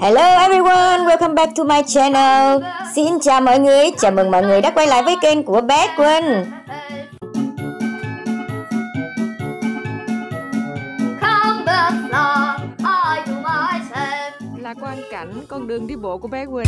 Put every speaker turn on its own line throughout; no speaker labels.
Hello everyone, welcome back to my channel. Xin chào mọi người, chào mừng mọi người đã quay lại với kênh của bé Quỳnh.
Là quan cảnh con đường đi bộ của bé Quỳnh.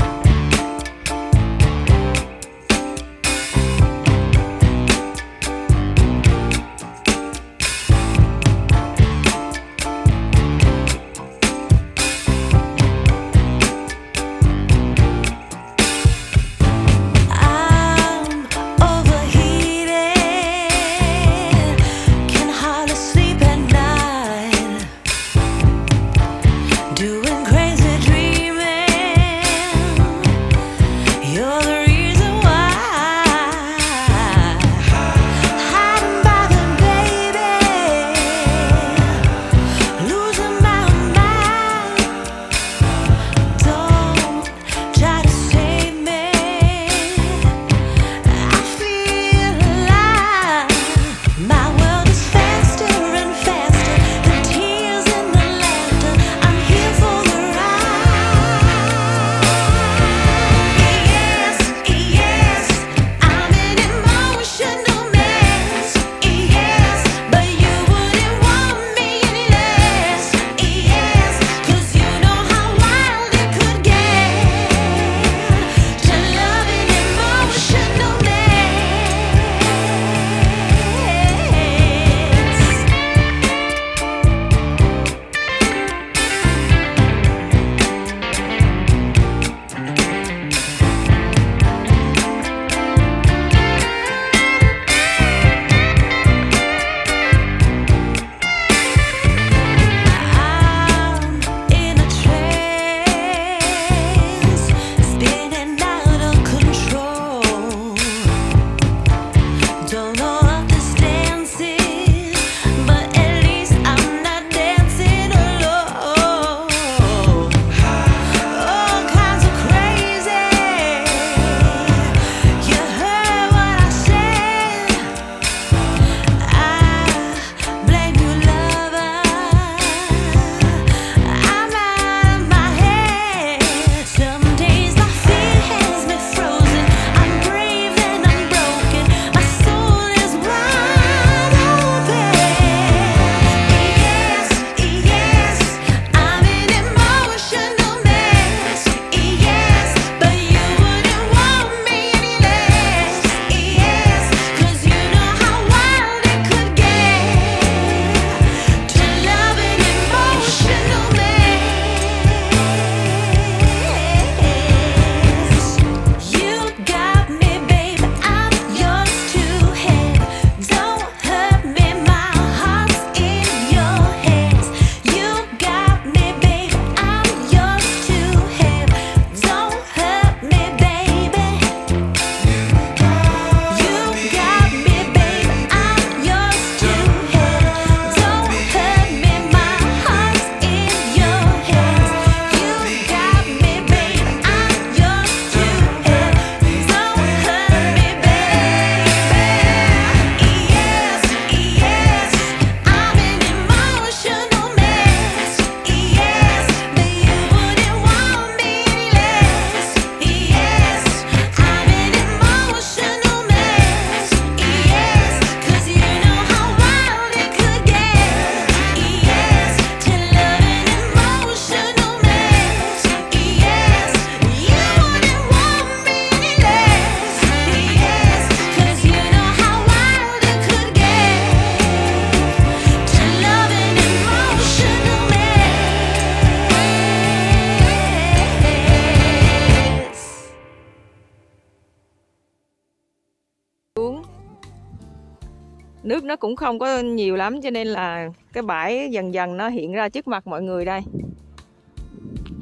Nước nó cũng không có nhiều lắm, cho nên là cái bãi dần dần nó hiện ra trước mặt mọi người đây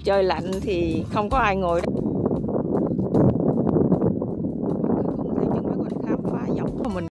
trời lạnh thì không có ai ngồi đâu.